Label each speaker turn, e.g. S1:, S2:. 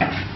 S1: Gracias.